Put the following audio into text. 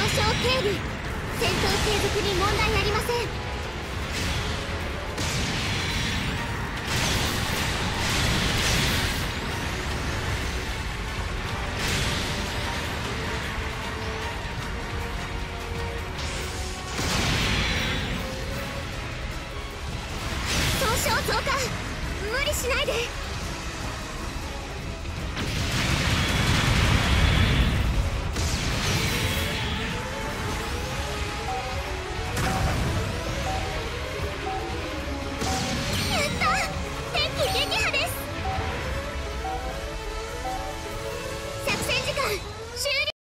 警備戦闘継続に問題ありません。無理しないで。